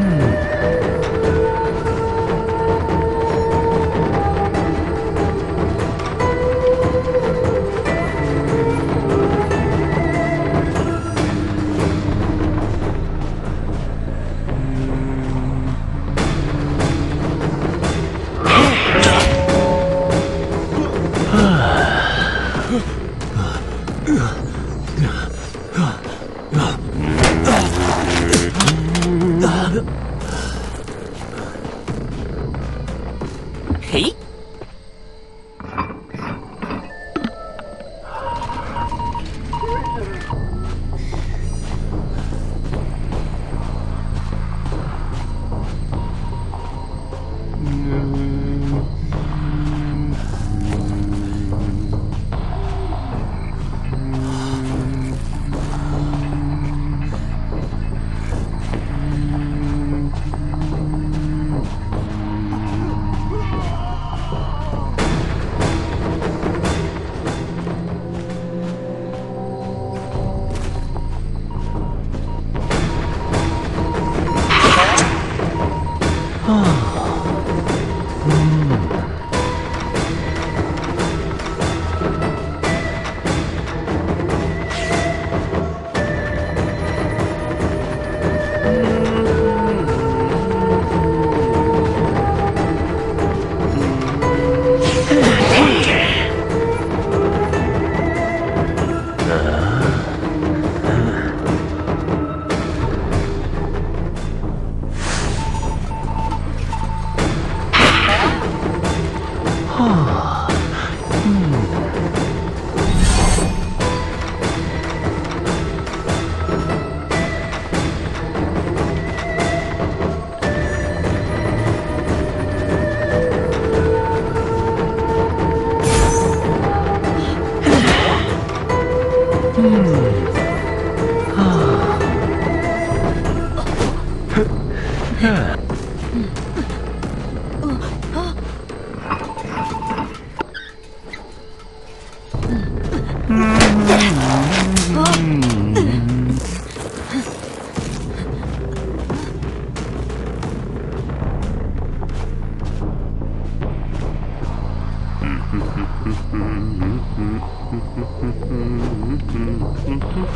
嘿，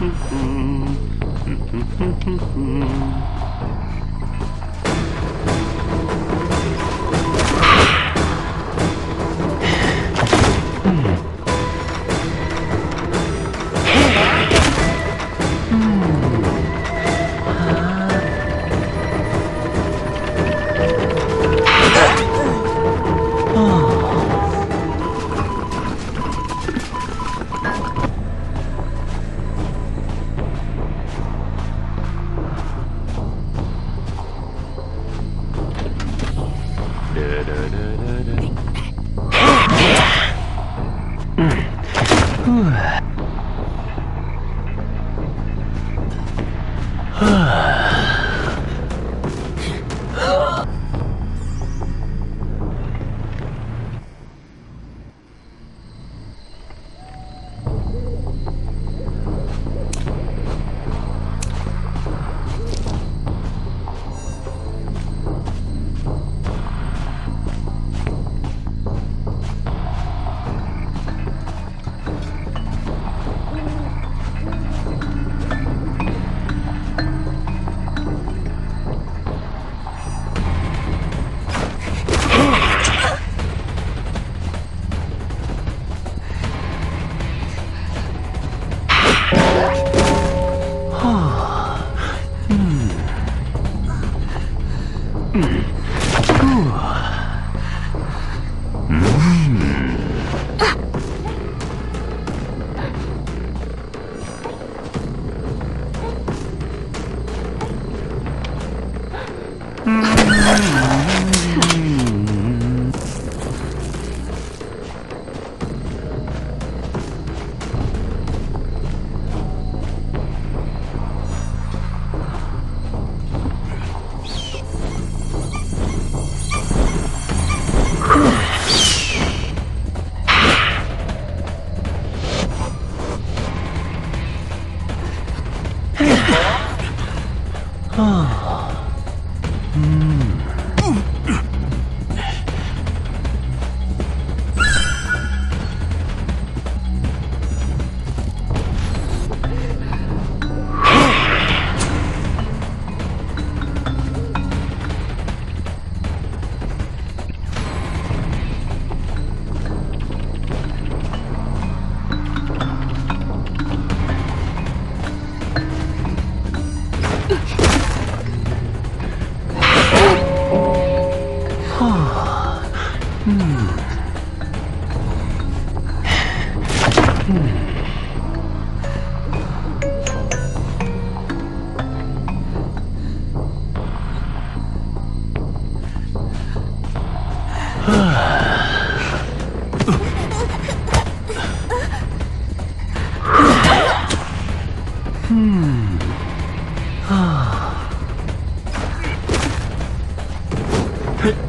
Mm-hmm. mm-hmm. mm-hmm. mm-hmm. Mm. Hmm.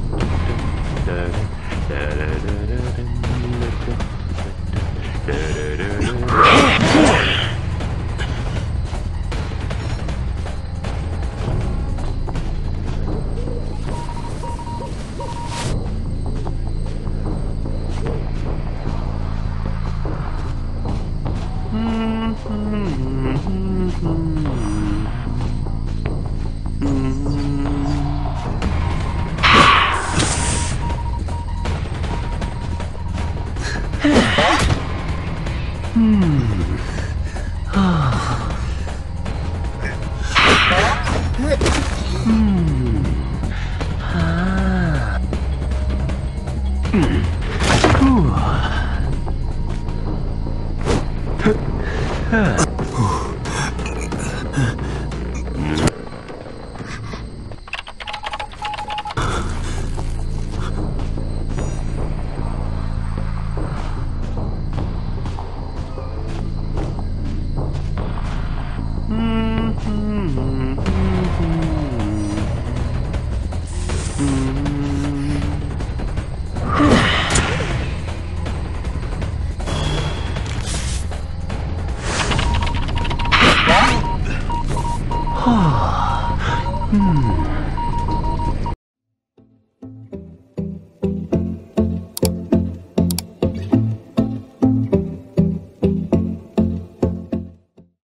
Hmm.